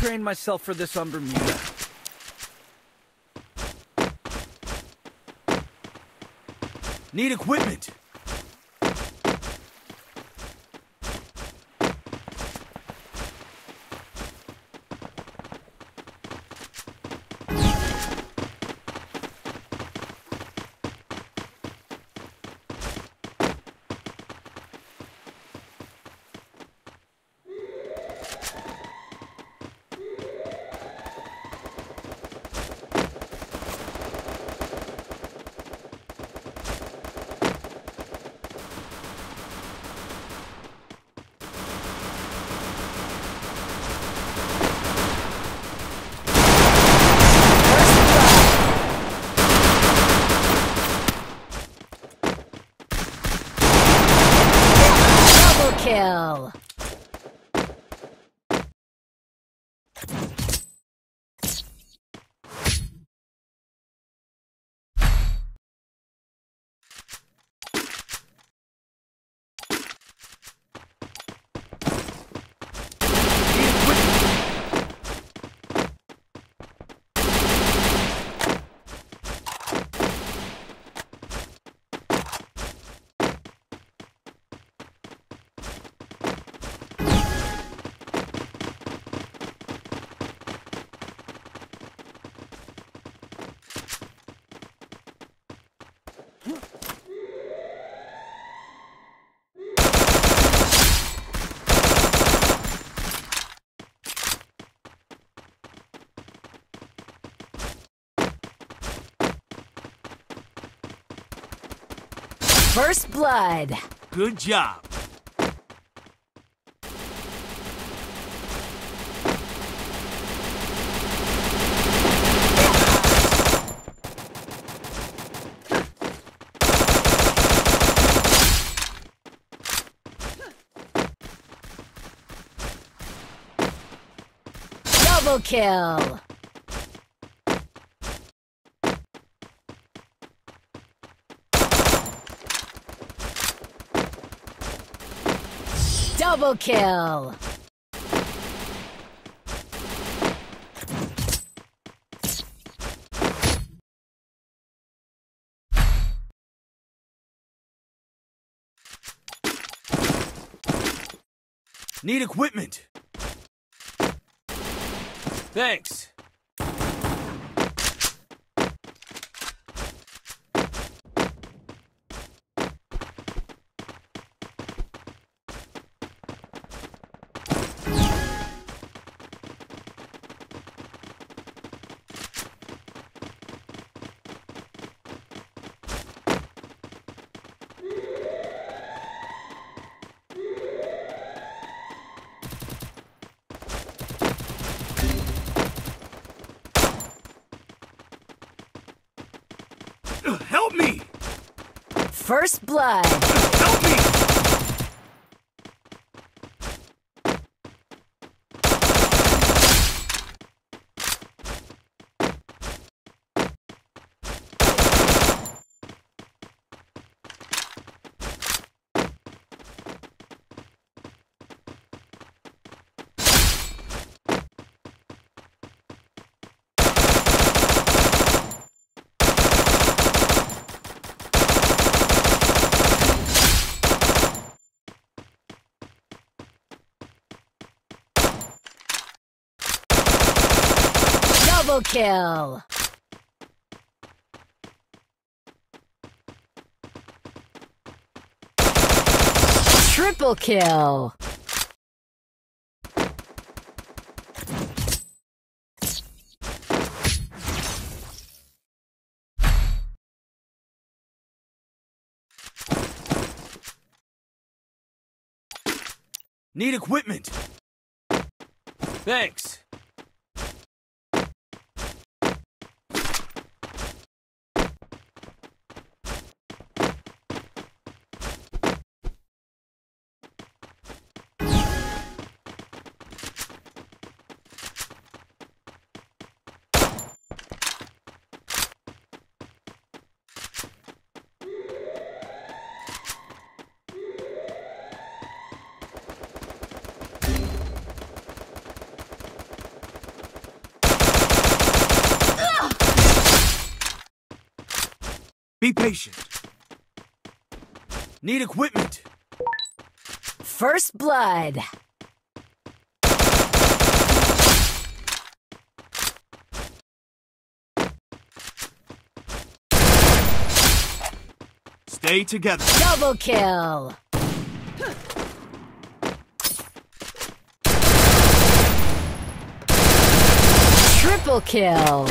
trained myself for this on. Need equipment. Double First blood. Good job. Double kill. Double kill. Need equipment. Thanks. Help me! First blood. Help me! Double kill. Triple kill. Need equipment. Thanks. Be patient. Need equipment. First blood. Stay together. Double kill. Triple kill.